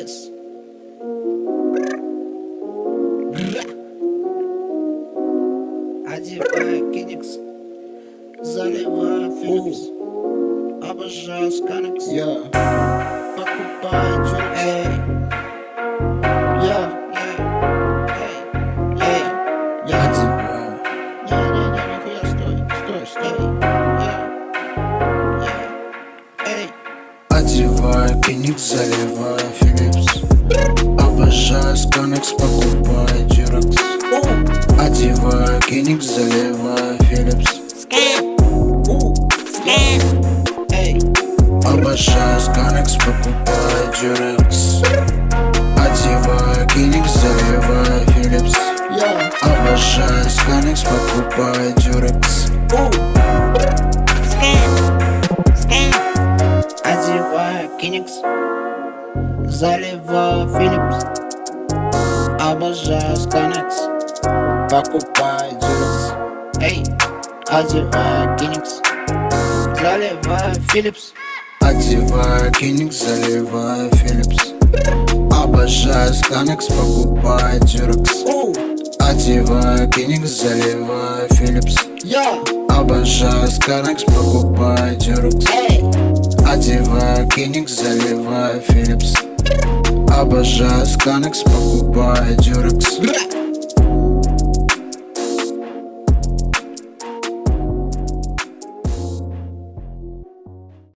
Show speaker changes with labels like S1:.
S1: Yes. Одеваю Киникс, заливаю Филлипс, обожаю Сканекс,
S2: Я,
S1: покупаю
S2: Одеваю киник, заливаю Филлипс Обожаю сканекс, покупаю дюрекс Одеваю киник, заливаю Филлипс
S1: эй,
S2: Обожаю сканекс, покупаю дюрекс Одеваю киник, заливаю Филлипс
S1: я.
S2: Обожаю сканекс, покупаю дюрекс
S1: Киникс, заливаю Филлипс, обожаю Сканекс, покупаю Дюрекс. Эй, одеваю Киникс, заливаю Филлипс,
S2: Одеваю киник, заливаю Филлипс Обожаю сканекс, покупаю дюрекс Одеваю киник, заливаю Филлипс Обожаю сканекс, покупаю дюрекс киник, заливаю Филлипс Обожаю сканекс, покупаю дюрекс